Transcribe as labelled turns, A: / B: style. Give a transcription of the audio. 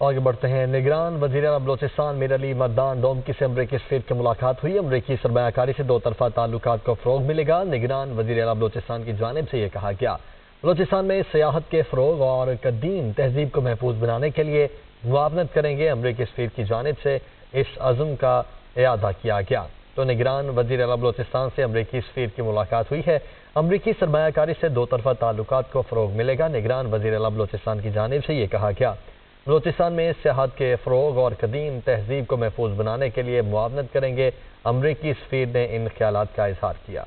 A: आगे बढ़ते हैं। निगरान वज़ीर बलोचिस्तान, मीर अली मरदान डोमकी से अमरीकी सफीर की मुलाकात हुई। अमरीकी सरमाकारी से दो तरफा ताल्लुक को फ़रोग मिलेगा। निगरान वज़ीर बलोचिस्तान की जानब से यह कहा गया। बलोचिस्तान में सियाहत के फ़रोग और कदीम तहजीब को महफूज बनाने के लिए मुआवनत करेंगे। अमरीकी सफीर की जानब से इस अज़म का अदा किया गया। तो निगरान वज़ीर अला बलोचिस्तान से अमरीकी सफीर की मुलाकात हुई है। अमरीकी सरमाकारी से दो तरफा ताल्लुक को फ़रोग मिलेगा। निगरान वज़ीर अला बलोचिस्तान की जानब से ये कहा गया। बलोचिस्तान में सियाहत के फ़रोग और कदीम तहजीब को महफूज बनाने के लिए मुआवनत करेंगे। अमरीकी सफीर ने इन ख्याल का इजहार किया।